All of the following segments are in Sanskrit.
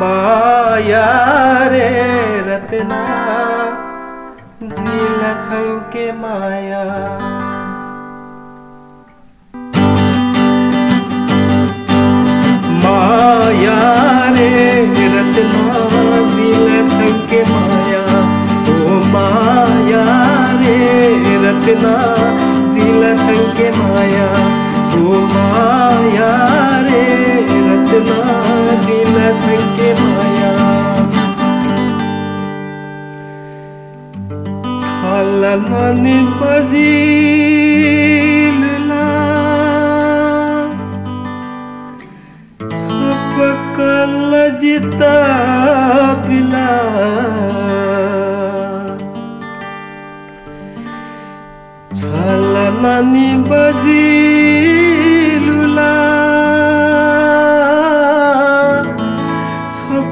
माया रे रत्ना, जिला छङ्के माया। माया रे रत्ना, जिला छङ्के माया। ओ माया रे रत्ना, जिला छङ्के माया। ओ माया ঝেঁকে মায়া। ছালা নানি বাজি সকল জিতা পিলা। ছালা নানি বাজি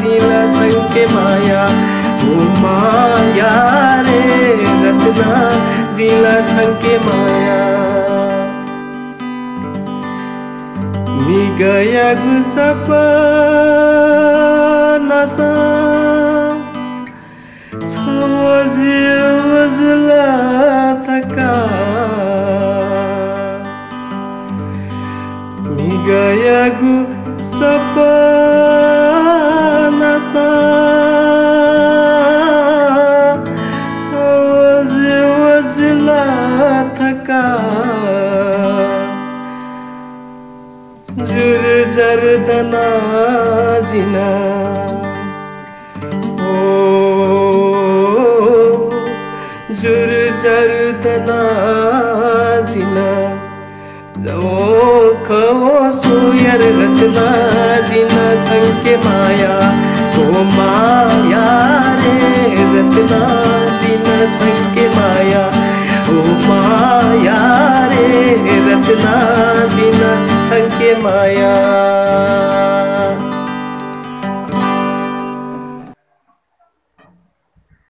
जिला छङ्के माया माया रे रत्ना जिला छङ्के माया। मी गया गुसप नसा थका मी गया गु सपना सा जुर जर्दना जिना जुर जर्दना जिना रत्ना जिना छङ्के माया ओ माया